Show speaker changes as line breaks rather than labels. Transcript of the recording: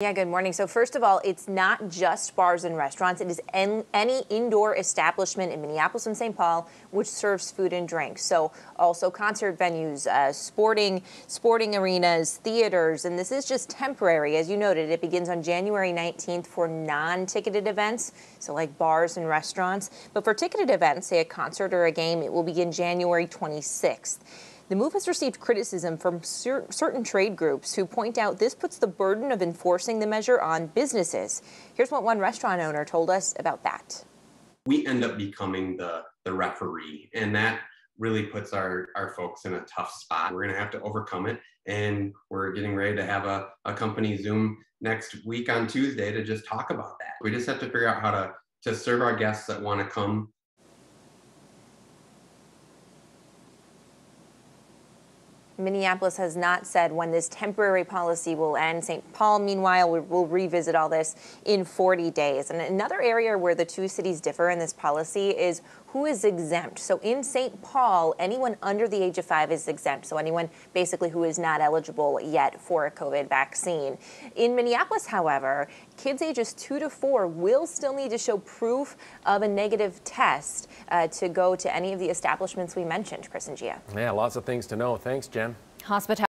Yeah, good morning. So first of all, it's not just bars and restaurants. It is en- any indoor establishment in Minneapolis and St. Paul which serves food and drink. So also concert venues, uh, sporting sporting arenas, theaters, and this is just temporary. As you noted, it begins on January 19th for non-ticketed events, so like bars and restaurants. But for ticketed events, say a concert or a game, it will begin January 26th. The move has received criticism from cer certain trade groups who point out this puts the burden of enforcing the measure on businesses. Here's what one restaurant owner told us about that.
We end up becoming the, the referee, and that really puts our, our folks in a tough spot. We're going to have to overcome it, and we're getting ready to have a, a company Zoom next week on Tuesday to just talk about that. We just have to figure out how to, to serve our guests that want to come
Minneapolis has not said when this temporary policy will end. St. Paul, meanwhile, will revisit all this in 40 days. And another area where the two cities differ in this policy is who is exempt. So in St. Paul, anyone under the age of five is exempt. So anyone basically who is not eligible yet for a COVID vaccine. In Minneapolis, however, kids ages two to four will still need to show proof of a negative test uh, to go to any of the establishments we mentioned, Chris and Gia.
Yeah, lots of things to know. Thanks, Jen.
Hospital